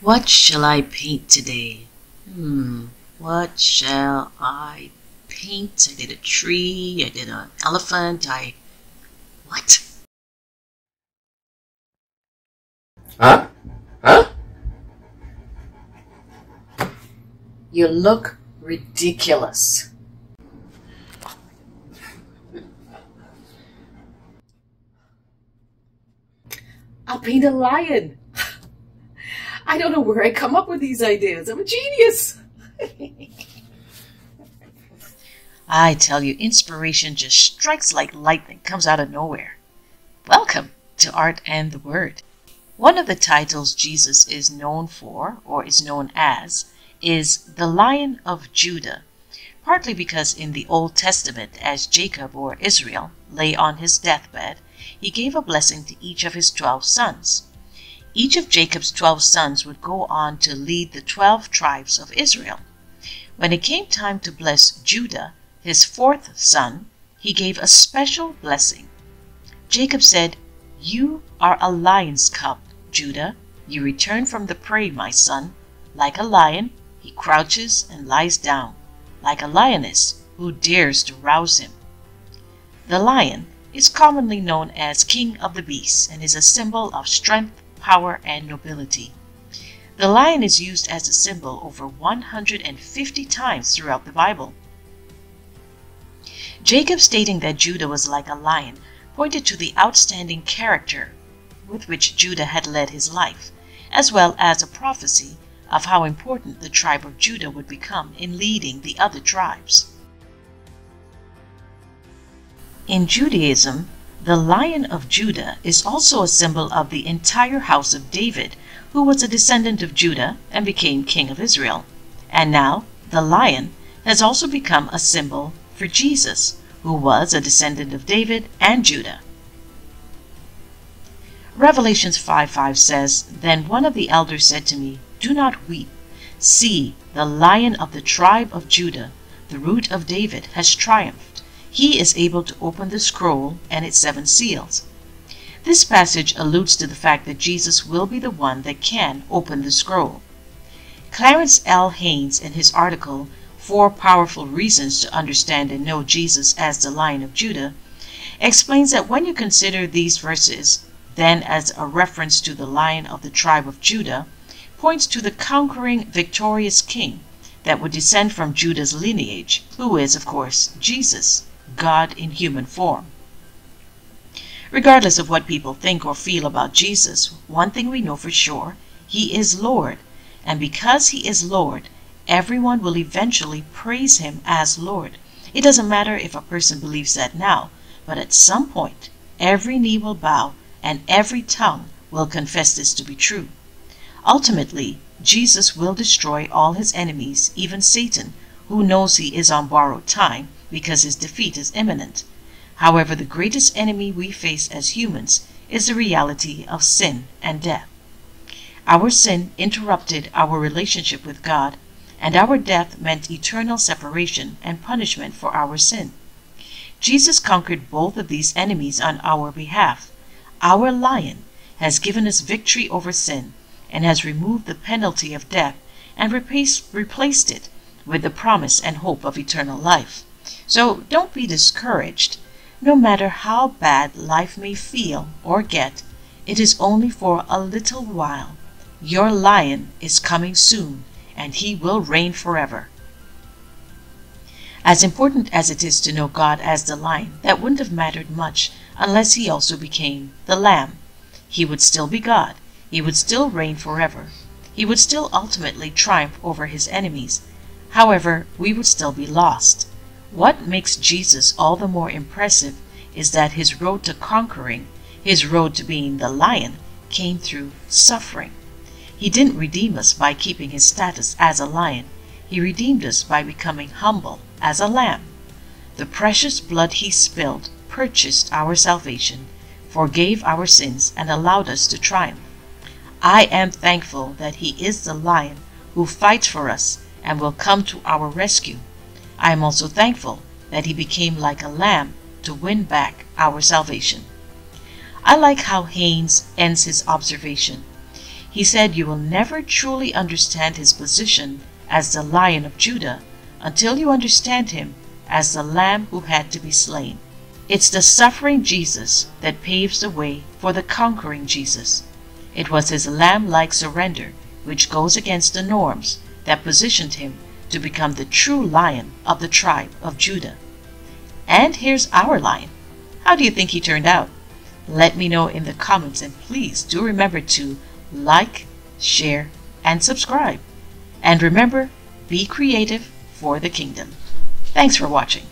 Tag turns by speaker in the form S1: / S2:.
S1: What shall I paint today? Hmm, what shall I paint? I did a tree, I did an elephant, I. What?
S2: Huh? Huh?
S3: You look ridiculous. I'll paint a lion. I don't know where I come up with these ideas. I'm a genius.
S1: I tell you, inspiration just strikes like lightning, comes out of nowhere. Welcome to Art and the Word. One of the titles Jesus is known for, or is known as, is the Lion of Judah, partly because in the Old Testament, as Jacob or Israel lay on his deathbed, he gave a blessing to each of his twelve sons. Each of Jacob's twelve sons would go on to lead the twelve tribes of Israel. When it came time to bless Judah, his fourth son, he gave a special blessing. Jacob said, You are a lion's cub, Judah. You return from the prey, my son. Like a lion, he crouches and lies down. Like a lioness, who dares to rouse him? The lion is commonly known as king of the beasts and is a symbol of strength, power, and nobility. The lion is used as a symbol over 150 times throughout the Bible. Jacob stating that Judah was like a lion pointed to the outstanding character with which Judah had led his life, as well as a prophecy of how important the tribe of Judah would become in leading the other tribes. In Judaism, the Lion of Judah is also a symbol of the entire house of David, who was a descendant of Judah and became king of Israel. And now, the lion has also become a symbol for Jesus, who was a descendant of David and Judah. Revelations 5 5 says, Then one of the elders said to me, Do not weep. See, the lion of the tribe of Judah, the root of David, has triumphed. He is able to open the scroll and its seven seals. This passage alludes to the fact that Jesus will be the one that can open the scroll. Clarence L. Haynes, in his article, Four Powerful Reasons to Understand and Know Jesus as the Lion of Judah, explains that when you consider these verses, then as a reference to the Lion of the tribe of Judah, points to the conquering, victorious king that would descend from Judah's lineage, who is, of course, Jesus. God in human form. Regardless of what people think or feel about Jesus, one thing we know for sure He is Lord. And because He is Lord, everyone will eventually praise Him as Lord. It doesn't matter if a person believes that now, but at some point, every knee will bow and every tongue will confess this to be true. Ultimately, Jesus will destroy all His enemies, even Satan, who knows He is on borrowed time because his defeat is imminent. However, the greatest enemy we face as humans is the reality of sin and death. Our sin interrupted our relationship with God, and our death meant eternal separation and punishment for our sin. Jesus conquered both of these enemies on our behalf. Our lion has given us victory over sin and has removed the penalty of death and replaced it with the promise and hope of eternal life. So don't be discouraged. No matter how bad life may feel or get, it is only for a little while. Your lion is coming soon, and he will reign forever. As important as it is to know God as the lion, that wouldn't have mattered much unless he also became the lamb. He would still be God. He would still reign forever. He would still ultimately triumph over his enemies. However, we would still be lost. What makes Jesus all the more impressive is that his road to conquering, his road to being the lion, came through suffering. He didn't redeem us by keeping his status as a lion. He redeemed us by becoming humble as a lamb. The precious blood he spilled purchased our salvation, forgave our sins, and allowed us to triumph. I am thankful that he is the lion who fights for us and will come to our rescue I am also thankful that he became like a lamb to win back our salvation. I like how Haynes ends his observation. He said you will never truly understand his position as the Lion of Judah until you understand him as the Lamb who had to be slain. It's the suffering Jesus that paves the way for the conquering Jesus. It was his lamb like surrender, which goes against the norms, that positioned him to become the true lion of the tribe of Judah. And here's our lion. How do you think he turned out? Let me know in the comments and please do remember to like, share, and subscribe. And remember, be creative for the kingdom. Thanks for watching.